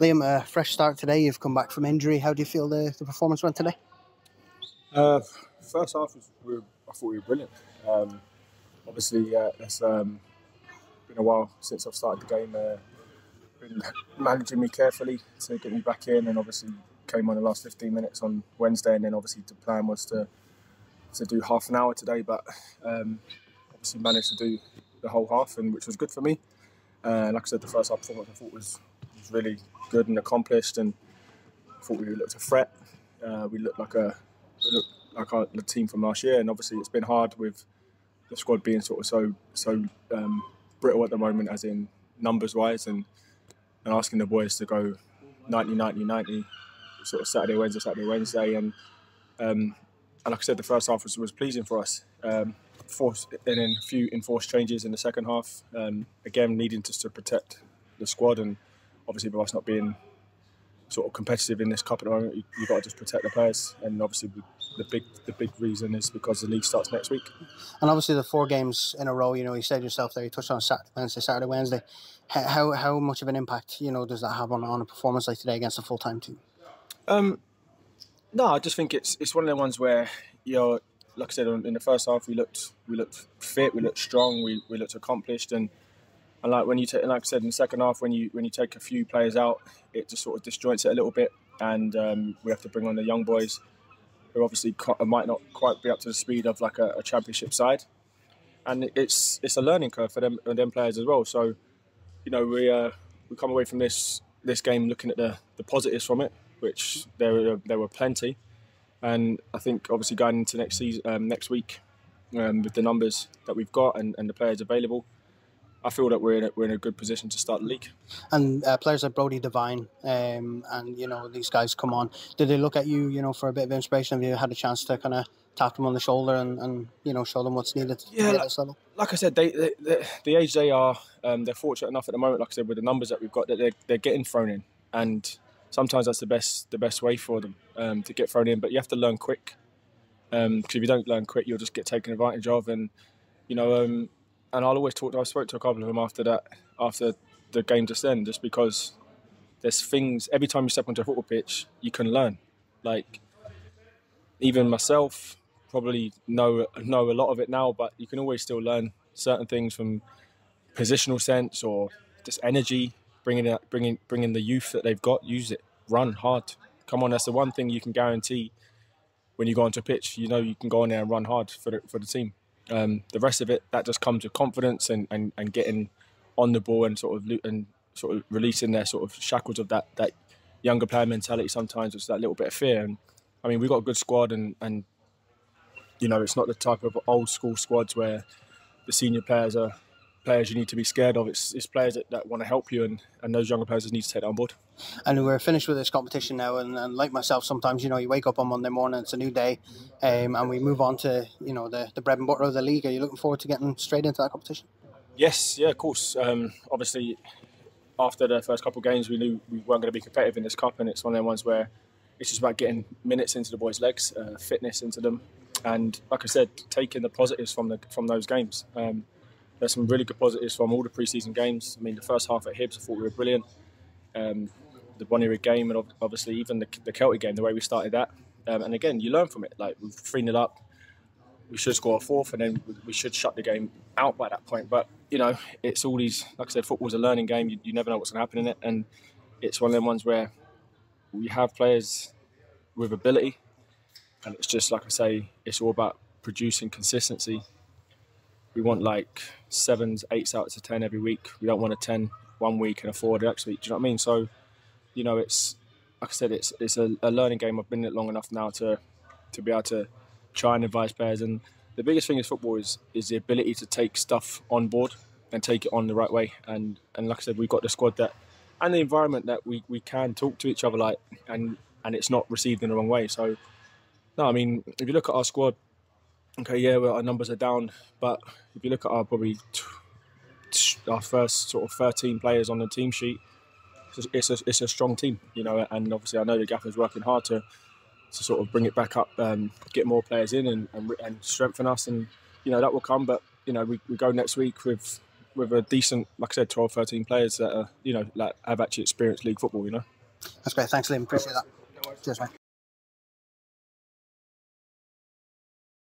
Liam, a fresh start today. You've come back from injury. How do you feel the, the performance went today? Uh, first half, was, we were, I thought we were brilliant. Um, obviously, uh, it's um, been a while since I've started the game. Uh, been managing me carefully to get me back in, and obviously came on the last 15 minutes on Wednesday, and then obviously the plan was to to do half an hour today, but um, obviously managed to do the whole half, and which was good for me. Uh, like I said, the first half performance I thought was, was really good and accomplished, and thought we looked a threat. Uh, we looked like a looked like our, the team from last year, and obviously it's been hard with the squad being sort of so so um, brittle at the moment, as in numbers wise, and and asking the boys to go 90, 90, 90, sort of Saturday, Wednesday, Saturday, Wednesday, and um, and like I said, the first half was, was pleasing for us. Um, forced and then a few enforced changes in the second half. Um, again, needing to, to protect the squad, and obviously by us not being sort of competitive in this cup at the moment, you, have got to just protect the players. And obviously, the big the big reason is because the league starts next week. And obviously, the four games in a row. You know, you said yourself there. You touched on Saturday, Wednesday, Saturday, Wednesday. How how much of an impact you know does that have on, on a performance like today against a full time team? Um, no, I just think it's it's one of the ones where you know, like I said, in the first half we looked we looked fit, we looked strong, we, we looked accomplished, and and like when you take, like I said, in the second half when you when you take a few players out, it just sort of disjoints it a little bit, and um, we have to bring on the young boys, who obviously might not quite be up to the speed of like a, a championship side, and it's it's a learning curve for them for them players as well. So, you know, we uh, we come away from this this game looking at the the positives from it which there there were plenty. And I think obviously going into next season, um, next week, um, with the numbers that we've got and, and the players available, I feel that we're in a, we're in a good position to start the league. And uh, players like Brody Devine, um, and you know these guys come on. Did they look at you, you know, for a bit of inspiration? Have you had a chance to kind of tap them on the shoulder and, and you know show them what's needed yeah, like, level? Like I said, they, they, they, the age they are, um, they're fortunate enough at the moment. Like I said, with the numbers that we've got, that they're, they're getting thrown in, and sometimes that's the best the best way for them um, to get thrown in. But you have to learn quick because um, if you don't learn quick, you'll just get taken advantage of. And you know, um, and I'll always talk. I spoke to a couple of them after that, after the game just then, just because there's things every time you step onto a football pitch, you can learn. Like even myself, probably know know a lot of it now, but you can always still learn certain things from positional sense or just energy bringing it, bringing bringing the youth that they've got, use it, run hard. Come on, that's the one thing you can guarantee when you go onto a pitch. You know you can go on there and run hard for the for the team. Um, the rest of it, that just comes with confidence and, and, and getting on the ball and sort of and sort of releasing their sort of shackles of that that younger player mentality. Sometimes it's that little bit of fear. And I mean, we've got a good squad, and and you know, it's not the type of old school squads where the senior players are players you need to be scared of. It's, it's players that, that want to help you, and, and those younger players need to take that on board. And we're finished with this competition now, and, and like myself, sometimes you know you wake up on Monday morning, it's a new day, um, and we move on to you know the, the bread and butter of the league. Are you looking forward to getting straight into that competition? Yes, yeah, of course. Um, obviously, after the first couple of games, we knew we weren't going to be competitive in this cup, and it's one of the ones where it's just about getting minutes into the boys' legs, uh, fitness into them, and like I said, taking the positives from the from those games. Um, there's some really good positives from all the preseason games. I mean, the first half at Hibs, I thought we were brilliant. Um, the Bonnyrigg game, and obviously even the, the Celtic game, the way we started that. Um, and again, you learn from it. Like we've 3 0 up, we should score a fourth, and then we should shut the game out by that point. But, you know, it's all these, like I said, football's a learning game. You, you never know what's going to happen in it. And it's one of them ones where we have players with ability. And it's just, like I say, it's all about producing consistency we want like sevens, eights out of ten every week. We don't want a ten one week and a four the next week. Do you know what I mean? So, you know, it's like I said, it's it's a, a learning game. I've been in it long enough now to to be able to try and advise players. And the biggest thing in football is is the ability to take stuff on board and take it on the right way. And and like I said, we've got the squad that and the environment that we, we can talk to each other like and and it's not received in the wrong way. So no, I mean if you look at our squad okay, yeah, well, our numbers are down, but if you look at our probably our first sort of 13 players on the team sheet, it's a, it's a strong team, you know, and obviously I know the gaffer's working hard to to sort of bring it back up, um, get more players in and, and, and, strengthen us, and you know that will come. But you know we, we go next week with with a decent, like I said, 12, 13 players that are, you know, like have actually experienced league football. You know. That's great. Thanks, Liam. Appreciate that. Cheers, mate.